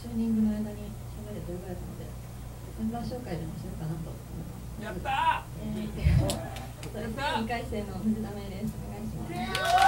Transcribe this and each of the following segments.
チューニングの間に喋れと言われたのでメンバー紹介でもしようかなと思います。やったー、えー、2回生の藤田芽ですお願いします。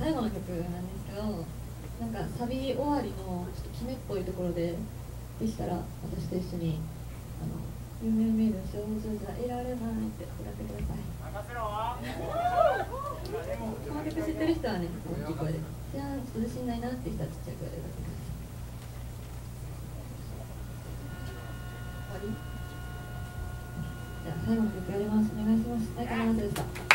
と最後の曲なんですけどなんかサビ終わりのちょっと決めっぽいところでできたら私と一緒に「あの夢見る少女じゃいられない」って歌ってください。任せろ。この曲知ってる人はね大きい声でじゃあちょっと自信ないなって人はちっちゃい声で歌ってください。じゃあ最後の曲やります。お願いします。大会の話でした